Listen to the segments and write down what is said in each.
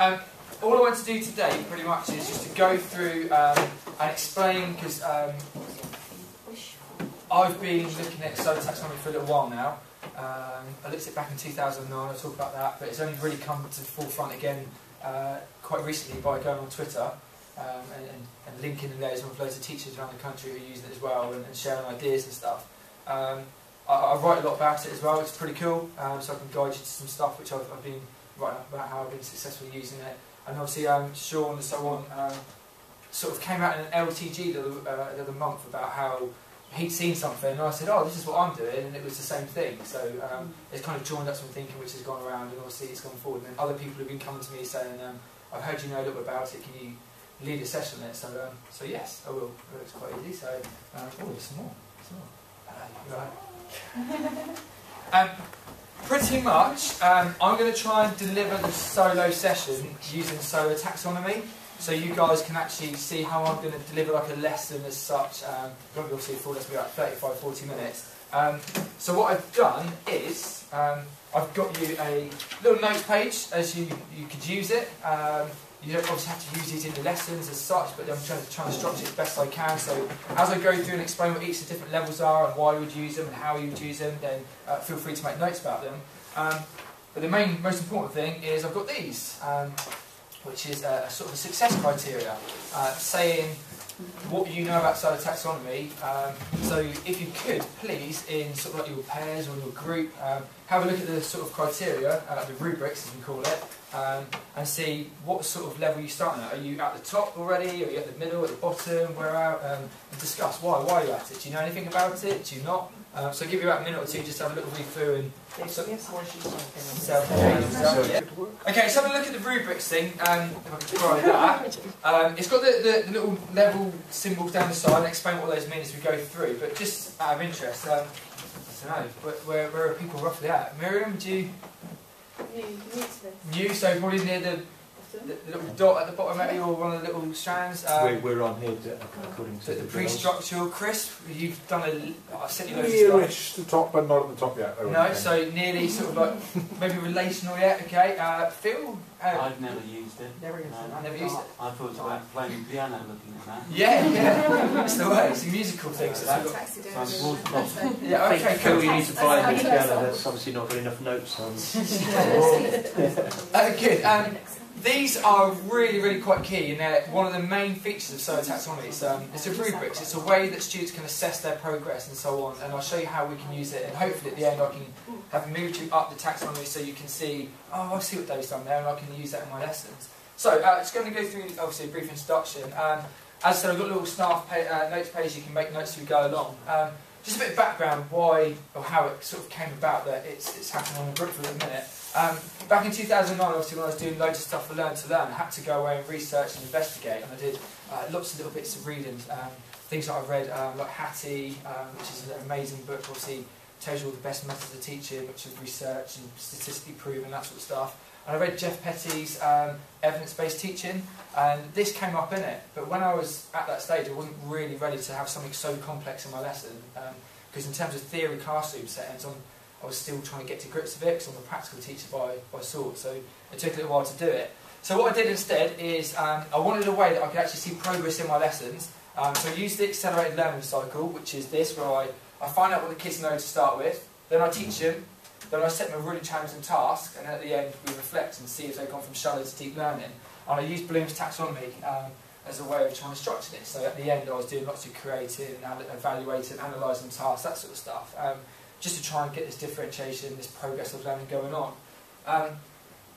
Um, all I want to do today, pretty much, is just to go through um, and explain, because um, I've been looking at SOLO taxonomy for a little while now. Um, I looked at it back in 2009, I'll talk about that, but it's only really come to the forefront again uh, quite recently by going on Twitter um, and, and, linking in loads with loads of teachers around the country who use it as well and, and sharing ideas and stuff. Um, I, I, write a lot about it as well, it's pretty cool, so I can guide you to some stuff which I've, I've been about how I've been successfully using it. And obviously um, Sean and so on um, sort of came out in an LTG the, uh, the other month about how he'd seen something and I said, oh, this is what I'm doing, and it was the same thing. So um, it's kind of joined up some thinking which has gone around, and obviously it's gone forward. And then other people have been coming to me saying, um, I've heard you know a little bit about it, can you lead a session on it? So, um, so yes, I will. It looks quite easy. So, um, oh, there's some more. Some more. Uh, right. um, pretty much, um, I'm going to try and deliver the solo session using SOLO taxonomy. So you guys can actually see how I'm going to deliver like a lesson as such. Um, obviously full lesson, about 35, 40 minutes. Um, so what I've done is, um, I've got you a little notes page as you, you could use it. You don't obviously have to use these in the lessons as such, but I'm trying to, trying to structure it as best I can. So as I go through and explain what each of the different levels are and why you would use them and how you would use them, then uh, feel free to make notes about them. Um, but the main, most important thing is I've got these. Um, which is a, a, sort of a success criteria, uh, saying what you know about SOLO taxonomy. Um, so if you could, please, in sort of like your pairs or your group, um, have a look at the sort of criteria, uh, the rubrics as we call it, um, and see what sort of level you're starting at. Are you at the top already? Are you at the middle, at the bottom? Where out? Um, and discuss why. Why are you at it? Do you know anything about it? Do you not? Um, so I'll give you about a minute or two just to have a little read through and so, Okay, so have a look at the rubrics thing. Um, if I that. Um, it's got the, the, the, little level symbols down the side and explain what those mean as we go through. But just out of interest, um, I don't know, where, where, where are people roughly at? Miriam, do you... New, new, new so probably near the the, the, little dot at the bottom maybe, or one of the little strands. Um, we're, we're on here to, according to the, the pre-structural. Chris, you've done a. I've sent you loads Nearish the top, but not at the top yet. No, so nearly sort of like maybe relational yet. Okay, uh, Phil. Uh, I've never used it. Never, no, I never used it. I thought about playing piano, looking at that. Yeah, yeah, that's the way. It's a musical thing. So yeah, okay, cool. You need to buy a new piano. There's obviously not got enough notes on. uh, good. Um, these are really, really quite key, and they're one of the main features of SOLO taxonomy. It's, um, it's a rubrics. It's a way that students can assess their progress and so on. And I'll show you how we can use it. And hopefully, at the end, I can have moved you up the taxonomy so you can see, oh, I see what Dave's done there, and I can use that in my lessons. So, uh, it's going to go through obviously a brief introduction. Um, as I said, I've got a little staff uh, notes page. You can make notes as we go along. Um, just a bit of background why or how it sort of came about that it's, it's happening on the group for a minute. Um, back in 2009, obviously, when I was doing loads of stuff for Learn to Learn, I had to go away and research and investigate, and I did uh, lots of little bits of reading. Um, things that I've read, um, like Hattie, um, which is an amazing book, obviously tells you all the best methods of teaching, which is research and statistically proven, that sort of stuff. And I read Geoff Petty's um, evidence-based teaching, and this came up in it. But when I was at that stage, I wasn't really ready to have something so complex in my lesson, because um, in terms of theory classroom settings, on I was still trying to get to grips with it because I'm a practical teacher by, by sort, so it took a little while to do it. So what I did instead is um, I wanted a way that I could actually see progress in my lessons. Um, so I used the accelerated learning cycle, which is this, where I, I find out what the kids know to start with, then I teach them, then I set them a really challenging task, and at the end we reflect and see if they've gone from shallow to deep learning. And I used Bloom's taxonomy um, as a way of trying to structure this. So at the end I was doing lots of creating, evaluating, analysing tasks, that sort of stuff. Just to try and get this differentiation, this progress of learning going on. Um,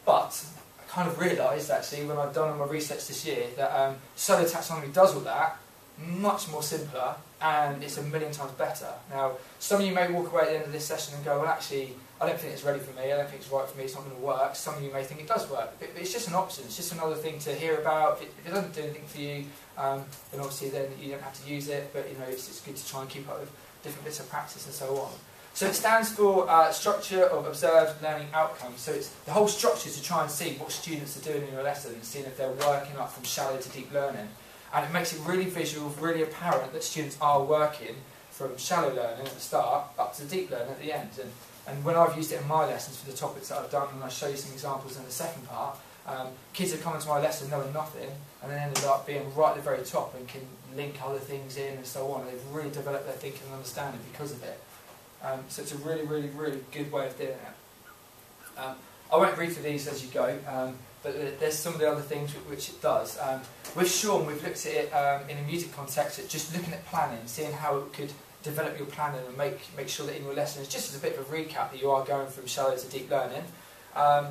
but I kind of realised actually when I've done all my research this year that um, SOLO taxonomy does all that much more simpler and it's a million times better. Now, some of you may walk away at the end of this session and go, well actually, I don't think it's ready for me, I don't think it's right for me, it's not going to work. Some of you may think it does work, but it's just an option, it's just another thing to hear about. If it, if it doesn't do anything for you, um, then obviously then you don't have to use it, but you know, it's, it's good to try and keep up with different bits of practice and so on. So it stands for uh, Structure of Observed Learning Outcomes. So it's the whole structure to try and see what students are doing in your lesson and seeing if they're working up from shallow to deep learning. And it makes it really visual, really apparent that students are working from shallow learning at the start up to deep learning at the end. And, and when I've used it in my lessons for the topics that I've done, and I'll show you some examples in the second part, Um, kids have come into my lesson knowing nothing and then ended up being right at the very top and can link other things in and so on. They've really developed their thinking and understanding because of it. Um, so it's a really, really, really good way of doing it. Um, I won't read through these as you go, um, but there's some of the other things which it does. Um, with Sean, we've looked at it um, in a music context, just looking at planning, seeing how it could develop your planning and make, make sure that in your lessons, just as a bit of a recap, that you are going from shallow to deep learning. Um,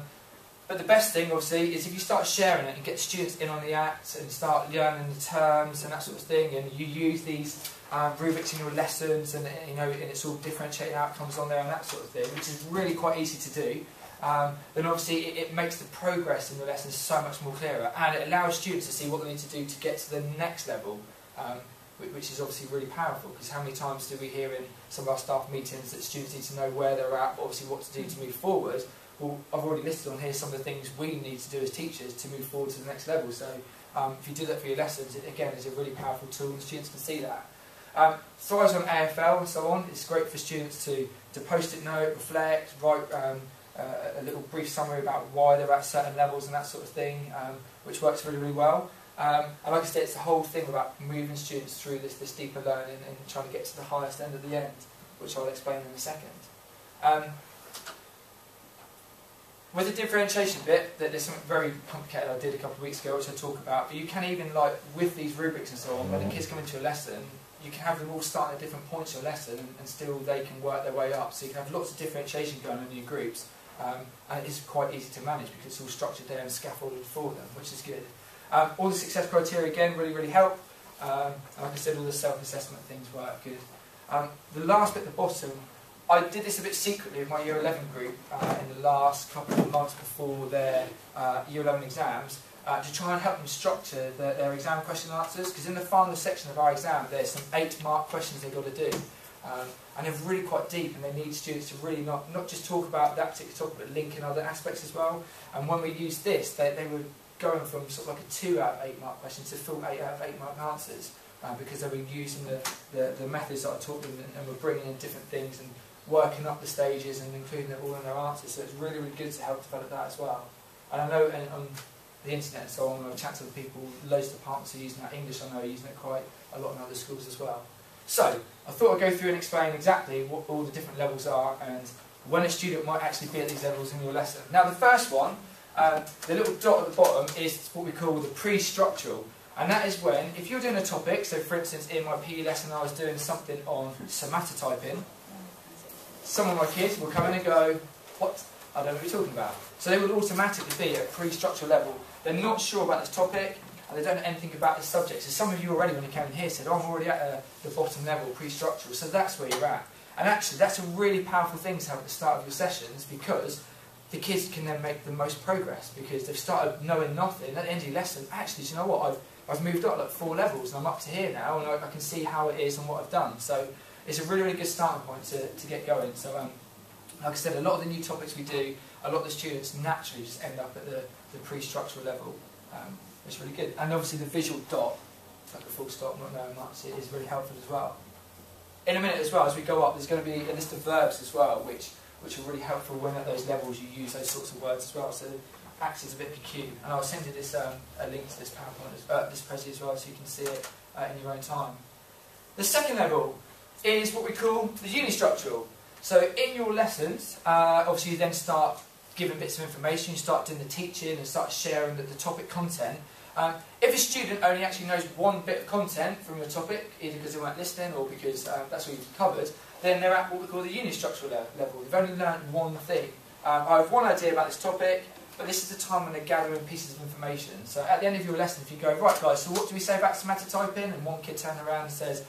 but the best thing, obviously, is if you start sharing it and get students in on the act and start learning the terms and that sort of thing, and you use these um, rubrics in your lessons, and you know, and it's all differentiated outcomes on there and that sort of thing, which is really quite easy to do. Um, then obviously it, it, makes the progress in the lessons so much more clearer, and it allows students to see what they need to do to get to the next level, um, which is obviously really powerful. Because how many times do we hear in some of our staff meetings that students need to know where they're at, obviously what to do to move forward? Well, I've already listed on here some of the things we need to do as teachers to move forward to the next level. So um, if you do that for your lessons, it again is a really powerful tool, and students can see that. Um, thrives on AFL and so on. It's great for students to, to post-it note, reflect, write um, uh, a little brief summary about why they're at certain levels and that sort of thing, um, which works really, really well. Um, and like I said, it's the whole thing about moving students through this, this deeper learning and trying to get to the highest end of the end, which I'll explain in a second. Um, with the differentiation bit, that there's something very complicated I did a couple of weeks ago, which I talk about. But you can even like with these rubrics and so on, when the kids come into a lesson, you can have them all start at different points of your lesson, and, still they can work their way up. So you can have lots of differentiation going on in your groups, um, and it is quite easy to manage because it's all structured there and scaffolded for them, which is good. Um, all the success criteria again really really help. Um, like I said, all the self-assessment things work good. Um, the last bit at the bottom I did this a bit secretly with my Year 11 group uh, in the last couple of months before their uh, Year 11 exams uh, to try and help them structure the, their exam question answers because in the final section of our exam there's some eight mark questions they've got to do um, and they're really quite deep and they need students to really not, not just talk about that particular topic but link in other aspects as well and when we used this they, they were going from sort of like a 2 out of 8 mark questions to full 8 out of 8 mark answers uh, because they were using the, the, the methods that I taught them and, and were bringing in different things and working up the stages and including it all in their answers. So it's really, really good to help develop that as well. And I know in, on the internet and so on, I've chatted to people, loads of departments are using that. English, I know, are using it quite a lot in other schools as well. So I thought I'd go through and explain exactly what all the different levels are and when a student might actually be at these levels in your lesson. Now the first one, um, the little dot at the bottom, is what we call the pre-structural. And that is when, if you're doing a topic, so for instance in my PE lesson I was doing something on somatotyping, some of my kids will come in and go, what? I don't know what you're talking about. So they would automatically be at pre-structural level. They're not sure about this topic, and they don't know anything about this subject. So some of you already, when you came in here, said, oh, I'm already at uh, the bottom level, pre-structural. So that's where you're at. And actually, that's a really powerful thing to have at the start of your sessions because the kids can then make the most progress because they've started knowing nothing. At the end of your lesson, actually, do you know what? I've, I've moved up like four levels and I'm up to here now and I, I can see how it is and what I've done. So it's a really, really good starting point to, to get going. So, um, like I said, a lot of the new topics we do, a lot of the students naturally just end up at the, the pre-structural level. Um, it's really good. And obviously the visual dot, like a full stop, not knowing much, is really helpful as well. In a minute as well, as we go up, there's going to be a list of verbs as well, which, which are really helpful when at those levels you use those sorts of words as well. So acts as a bit cue. And I'll send you this um, a link to this PowerPoint, as, uh, this Prezi as well, so you can see it uh, in your own time. The second level is what we call the unistructural. So in your lessons, uh, obviously you then start giving bits of information, you start doing the teaching and start sharing the, the topic content. Um, if a student only actually knows one bit of content from your topic, either because they weren't listening or because um, that's what you've covered, then they're at what we call the unistructural le level. They've only learned one thing. Um, I have one idea about this topic, but this is the time when they're gathering pieces of information. So at the end of your lesson, if you go, right guys, so what do we say about somatotyping? And one kid turns around and says,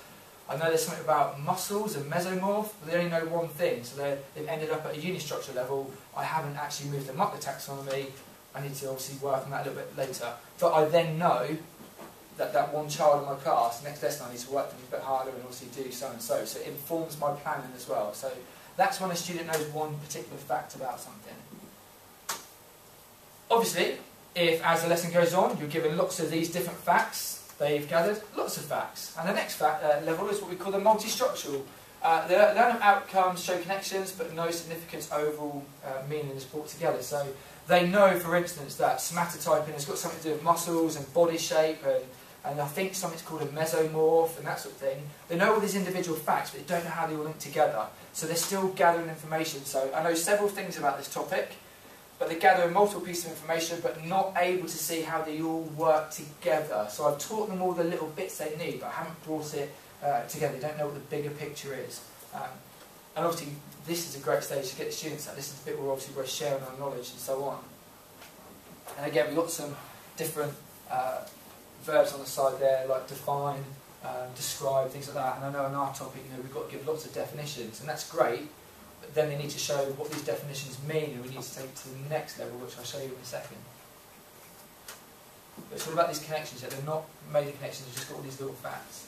I know there's something about muscles and mesomorph, but they only know one thing, so they've ended up at a unistructure level. I haven't actually moved them up the taxonomy. I need to obviously work on that a little bit later. But I then know that that one child in my class, next lesson I need to work them a bit harder and obviously do so and so. So it informs my planning as well. So that's when a student knows one particular fact about something. Obviously, if as the lesson goes on, you're given lots of these different facts, they've gathered lots of facts. And the next fact, uh, level is what we call the multi-structural. Uh, the learner outcomes show connections, but no significance overall uh, meaning is brought together. So they know, for instance, that somatotyping has got something to do with muscles and body shape and, and I think something's called a mesomorph and that sort of thing. They know all these individual facts, but they don't know how they all link together. So they're still gathering information. So I know several things about this topic, but they're gathering multiple pieces of information, but not able to see how they all work together. So I've taught them all the little bits they need, but I haven't brought it uh, together. They don't know what the bigger picture is. Um, and obviously, this is a great stage to get the students at. This is the bit where obviously we're sharing our knowledge and so on. And again, we've got some different uh, verbs on the side there, like define, um, describe, things like that. And I know in our topic, you know, we've got to give lots of definitions, and that's great. Then they need to show what these definitions mean, and we need to take it to the next level, which I'll show you in a second. But it's all about these connections. Yet they're not major connections. They've just got all these little facts.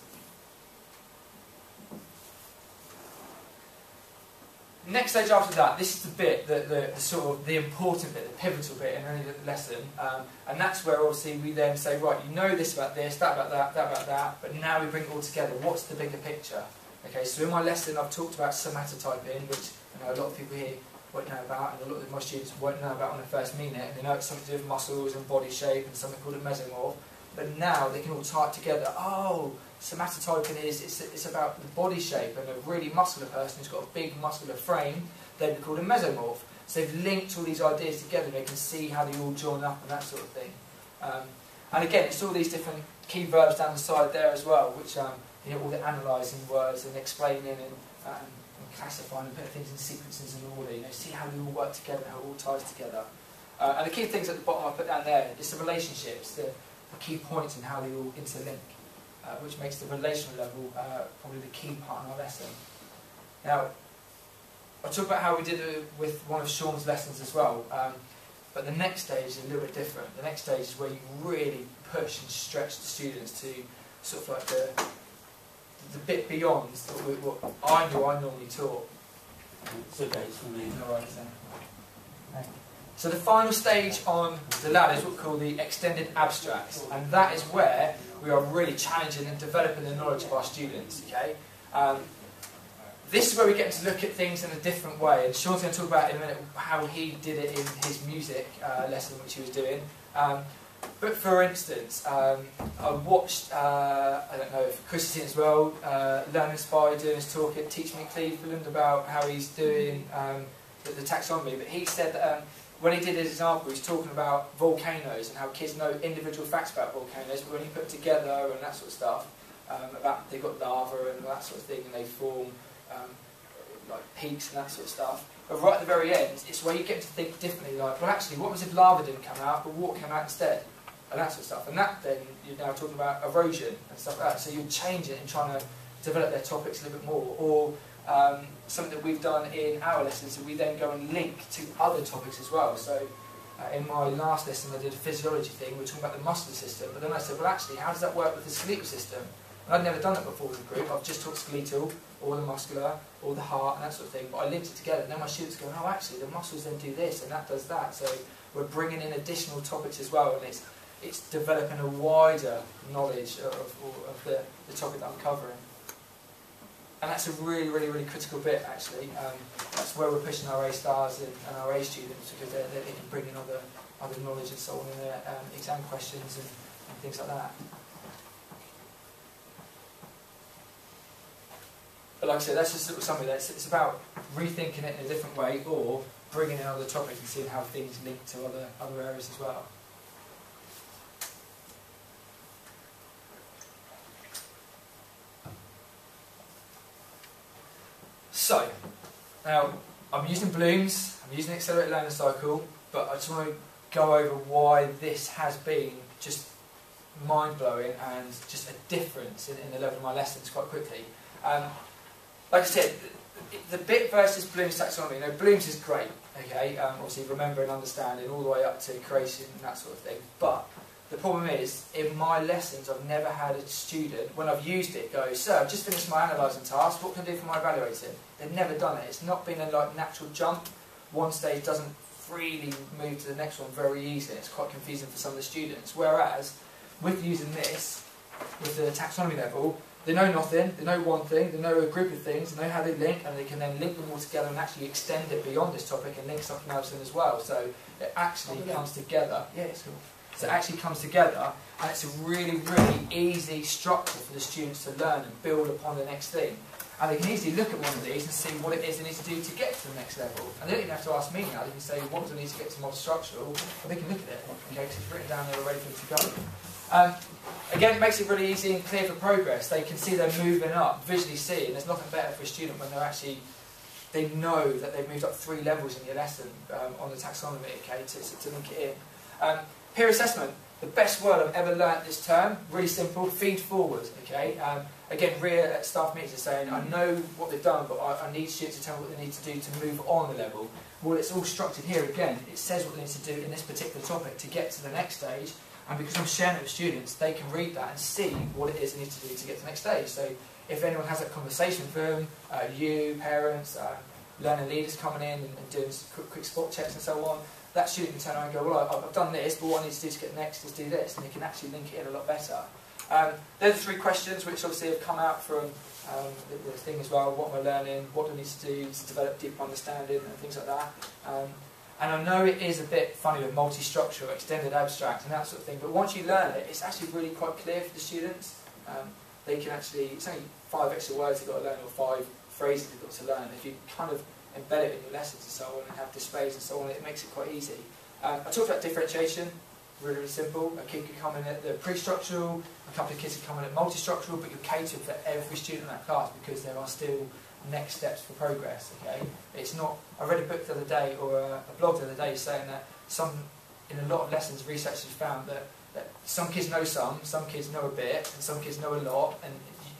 Next stage after that, this is the bit, the, the, the, sort of the important bit, the pivotal bit in any lesson, um, and that's where obviously we then say, right, you know this about this, that about that, that about that, but now we bring it all together. What's the bigger picture? Okay, so in my lesson I've talked about somatotyping, which I know a lot of people here won't know about, and a lot of my students won't know about when they first meet it, and they know it's something to do with muscles and body shape and something called a mesomorph, but now they can all tie it together. Oh, somatotyping is it's, it's about the body shape and a really muscular person who's got a big muscular frame, they'd be called a mesomorph. So they've linked all these ideas together, they can see how they all join up and that sort of thing. Um, and again, it's all these different key verbs down the side there as well, which um, you know, all the analysing words and explaining and, um, and classifying and putting things in sequences and order, you know, see how they all work together, how it all ties together. Uh, and the key things at the bottom I put down there is the relationships, the, the key points and how they all interlink uh, which makes the relational level uh, probably the key part in our lesson. Now, I'll talk about how we did it with one of Sean's lessons as well, um, but the next stage is a little bit different. The next stage is where you really push and stretch the students to sort of like the, the bit beyond what, what I knew I normally taught. It's okay, it's for me. No worries then. So the final stage on the ladder is what we call the extended abstracts, and that is where we are really challenging and developing the knowledge of our students. Okay, um, this is where we get to look at things in a different way, and Sean's going to talk about in a minute how he did it in his music uh, lesson which he was doing. Um, but for instance, um, I watched, uh, I don't know if Chris is seen as well, uh, Learn Inspire doing his talk at TeachMeet Cleveland about how he's doing um, the, the, taxonomy, but he said that um, when he did his example, he's talking about volcanoes and how kids know individual facts about volcanoes, but when you put together and that sort of stuff, um, about they've got lava and that sort of thing, and they form um, like peaks and that sort of stuff. But right at the very end, it's where you get to think differently. Like, well, actually, what was if lava didn't come out, but water came out instead, and that sort of stuff. And that then you're now talking about erosion and stuff like that. So you change it and trying to develop their topics a little bit more, or um, something that we've done in our lessons, we then go and link to other topics as well. So uh, in my last lesson, I did a physiology thing. We were talking about the muscular system, but then I said, well, actually, how does that work with the skeletal system? And I'd never done that before with a group. I've just taught skeletal, or the muscular, or the heart, and that sort of thing. But I linked it together. And then my students go, oh, actually, the muscles then do this, and that does that. So we're bringing in additional topics as well, and it's it's developing a wider knowledge of, of, of the, the topic that I'm covering. And that's a really, really, really critical bit, actually. Um, that's where we're pushing our A stars and, and our A students because they they can bring in other, other knowledge and so on in their um, exam questions and, and things like that. But like I said, that's just little summary there. It's, it's about rethinking it in a different way or bringing in other topics and seeing how things link to other, other areas as well. So, now I'm using Bloom's, I'm using Accelerated Learning Cycle, but I just want to go over why this has been just mind blowing and just a difference in, in, the level of my lessons quite quickly. Um, like I said, the, the bit versus Bloom's taxonomy, you know, Bloom's is great, okay, um, obviously remembering, understanding all the way up to creation and that sort of thing, but the problem is, in my lessons, I've never had a student, when I've used it, go, Sir, I've just finished my analysing task, what can I do for my evaluating? They've never done it. It's not been a like natural jump. One stage doesn't freely move to the next one very easily. It's quite confusing for some of the students. Whereas, with using this, with the taxonomy level, they know nothing, they know one thing, they know a group of things, they know how they link, and they can then link them all together and actually extend it beyond this topic and link something else in as well. So it actually comes together. Yeah, it's cool. So it actually comes together, and it's a really, really easy structure for the students to learn and build upon the next thing. And they can easily look at one of these and see what it is they need to do to get to the next level. And they don't even have to ask me now. They can say, what do I need to get to multi structural? Well, they can look at it, okay, because it's written down there already for them to go. Um, again, it makes it really easy and clear for progress. They can see they're moving up, visually see, and there's nothing better for a student when they're actually, they know that they've moved up three levels in your lesson um, on the taxonomy, okay, to, to link it in. Um, peer assessment, the best word I've ever learnt this term, really simple, feed forward, okay. Um, again, at staff meetings are saying, I know what they've done, but I, I need students to tell me what they need to do to move on the level. Well, it's all structured here again. It says what they need to do in this particular topic to get to the next stage, and because I'm sharing it with students, they can read that and see what it is they need to do to get to the next stage. So if anyone has that conversation with them, uh, you, parents, uh, learning leaders coming in and, and doing quick, quick spot checks and so on, that student can turn around and go, well, I've, done this, but what I need to do to get next is do this, and they can actually link it in a lot better. Um, they're the three questions which obviously have come out from um, the, the, thing as well, what am I learning, what do I need to do to develop deeper understanding and things like that. Um, and I know it is a bit funny with multi-structure, extended abstract and that sort of thing, but once you learn it, it's actually really quite clear for the students. Um, they can actually, it's only five extra words they've got to learn or five phrases they've got to learn. If you kind of embed it in your lessons and so on and have displays and so on, it makes it quite easy. Um, I talked about differentiation, really, really simple. A kid could come in at the pre-structural, a couple of kids could come in at multi-structural, but you're for every student in that class because there are still next steps for progress. Okay, it's not. I read a book the other day or a, a blog the other day saying that some in a lot of lessons researchers found that, that some kids know some, some kids know a bit, and some kids know a lot, and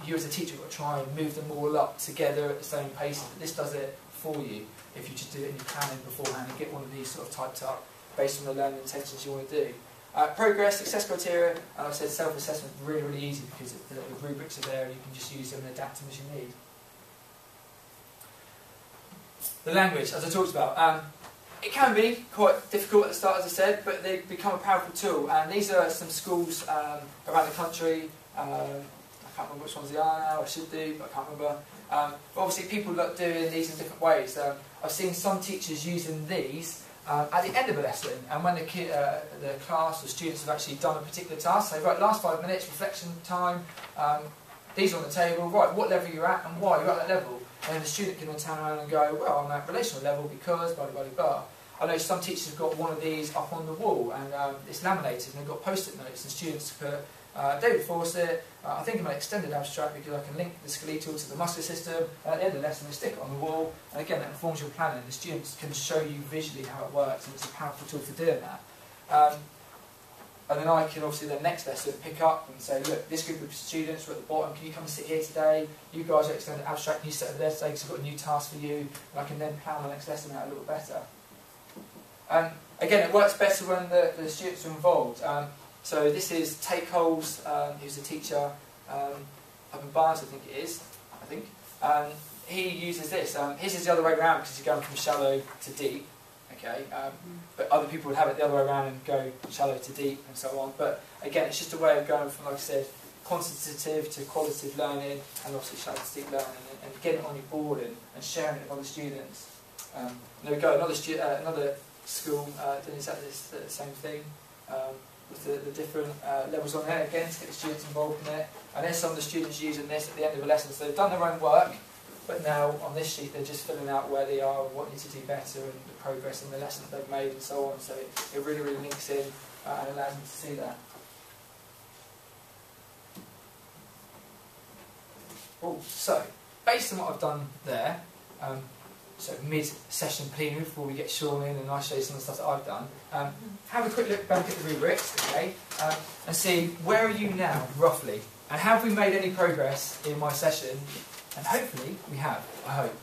you as a teacher have got to try and move them all up together at the same pace. This does it for you if you just do it in your planning beforehand and get one of these sort of typed up based on the learning intentions you want to do. Uh, progress, success criteria, and I've said self-assessment really, really easy because the, the rubrics are there and you can just use them and adapt them as you need. The language, as I talked about, um, it can be quite difficult at the start, as I said, but they become a powerful tool. And these are some schools um, around the country. Um, I can't remember which ones they are now. I should do, but I can't remember. Um, but obviously, people are doing these in different ways. Um, I've seen some teachers using these um, at the end of a lesson, and when the, uh, the class or students have actually done a particular task, say, right, last five minutes, reflection time, um, these on the table, right, what level you're at and why you're at that level. And the student can then turn around and go, well, I'm at relational level because blah, blah, blah, blah. I know some teachers have got one of these up on the wall and um, it's laminated and they've got post-it notes and students put uh, David Fawcett, uh, I think I'm an extended abstract because I can link the skeletal to the muscular system and at the end of the lesson they stick it on the wall and again that informs your planning. The students can show you visually how it works and it's a powerful tool for doing that. Um, and then I can obviously the next lesson pick up and say, look, this group of students were at the bottom, can you come and sit here today? You guys are extended abstract, can you sit there today because I've got a new task for you? And I can then plan the next lesson out a little better. Um, again, it works better when the, the students are involved. Um, so this is Tait Coles, um, who's a teacher um, up in Barnes, I think it is, I think. Um, he uses this. Um, his is the other way around because he's going from shallow to deep. Okay, um, but other people would have it the other way around and go shallow to deep and so on. But again, it's just a way of going from, like I said, quantitative to qualitative learning and obviously shallow to deep learning and, and getting it on your board and, and sharing it with other students. Um, there we go, another, uh, another school uh, doing exactly the same thing um, with the, the different uh, levels on there again to get the students involved in it. And then some of the students using this at the end of a lesson. So they've done their own work, but now on this sheet they're just filling out where they are, what need to do better, and the progress in the lessons they've made, and so on. So it, it really, really links in uh, and allows them to see that. Oh, so based on what I've done there, um, so mid-session plenary before we get Sean in and I show you some of the stuff that I've done. Um, have a quick look back at the rubrics, okay, um, and see where are you now, roughly, and have we made any progress in my session? And hopefully we have, I hope.